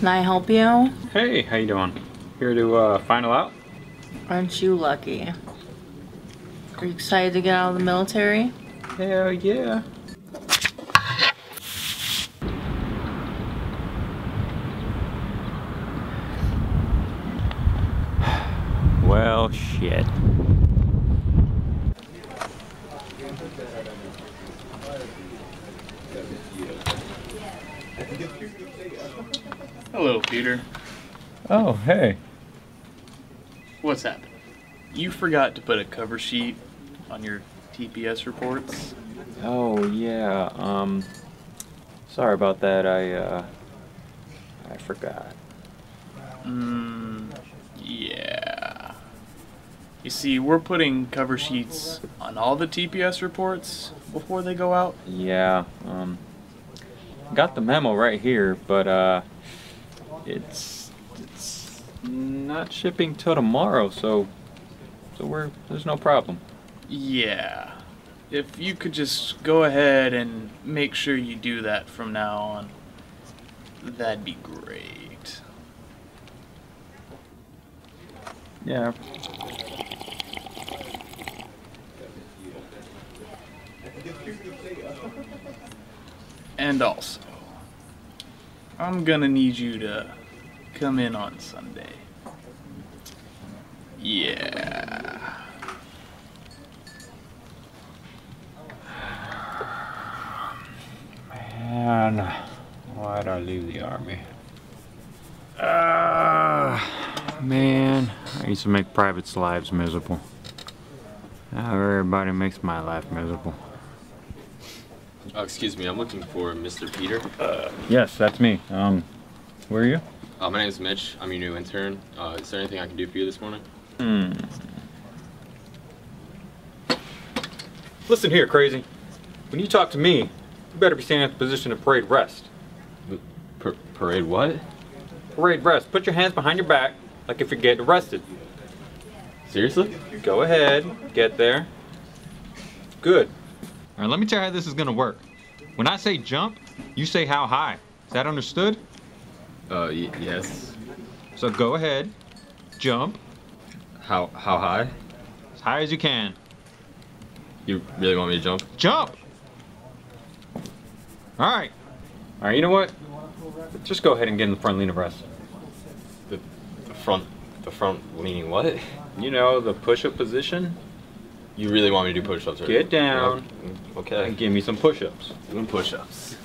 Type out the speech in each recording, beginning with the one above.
Can I help you? Hey, how you doing? Here to uh, final out? Aren't you lucky? Are you excited to get out of the military? Hell yeah. Well, shit. Peter. Oh, hey. What's happened? You forgot to put a cover sheet on your TPS reports. Oh, yeah, um... Sorry about that, I, uh... I forgot. Hmm. Yeah. You see, we're putting cover sheets on all the TPS reports before they go out. Yeah, um... Got the memo right here, but, uh... It's... It's not shipping till tomorrow, so... So we're... There's no problem. Yeah. If you could just go ahead and make sure you do that from now on, that'd be great. Yeah. And also, I'm gonna need you to come in on Sunday. Yeah. Man, why'd I leave the army? Ah, man, I used to make privates' lives miserable. Now everybody makes my life miserable. Oh, excuse me, I'm looking for Mr. Peter. Yes, that's me. Um, where are you? Uh, my name is Mitch. I'm your new intern. Uh, is there anything I can do for you this morning? Hmm. Listen here, crazy. When you talk to me, you better be standing at the position of parade rest. Par- parade what? Parade rest. Put your hands behind your back, like if you're getting arrested. Seriously? Go ahead, get there. Good. All right, let me tell you how this is gonna work. When I say jump, you say how high. Is that understood? Uh, y- yes. So go ahead, jump How how high? as high as you can. You really want me to jump? Jump! All right. All right, you know what? Just go ahead and get in the front lean of rest. The, the front the front leaning what? You know, the push-up position. You really want me to do push-ups? Right? Get down. Okay. And give me some push-ups. Doing push-ups.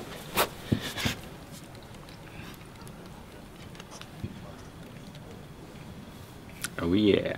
Oh. Yeah,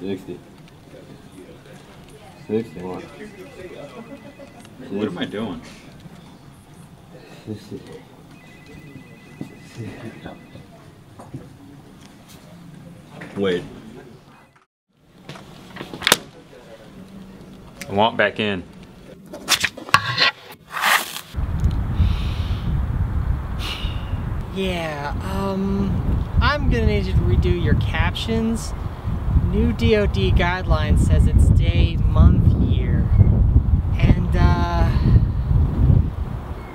60. 61. What am I doing? 60. Wait. I want back in. Yeah, um, I'm gonna need you to redo your captions. New DoD guideline says it's day, month, year. And, uh,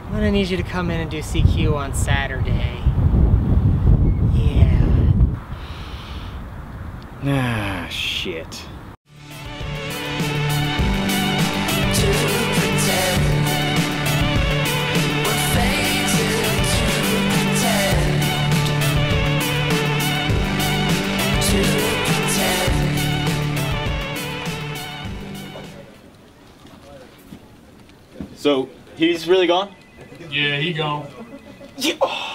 I'm gonna need you to come in and do CQ on Saturday. Yeah. Ah, shit. So he's really gone. Yeah, he gone. Yeah. Oh.